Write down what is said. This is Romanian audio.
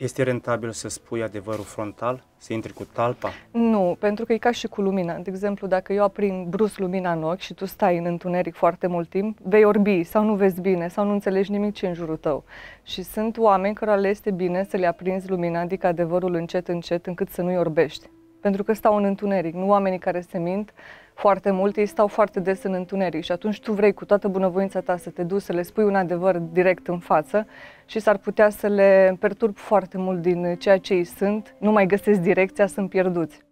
Este rentabil să spui adevărul frontal, să intri cu talpa? Nu, pentru că e ca și cu lumina. De exemplu, dacă eu aprind brusc lumina în ochi și tu stai în întuneric foarte mult timp, vei orbi sau nu vezi bine sau nu înțelegi nimic ce în jurul tău. Și sunt oameni care le este bine să le aprinzi lumina, adică adevărul încet, încet, încât să nu-i orbești. Pentru că stau în întuneric, nu oamenii care se mint foarte mult, ei stau foarte des în întuneric. Și atunci tu vrei cu toată bunăvoința ta să te duci să le spui un adevăr direct în față și s-ar putea să le perturb foarte mult din ceea ce ei sunt, nu mai găsesc direcția, sunt pierduți.